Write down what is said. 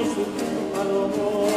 y su palomo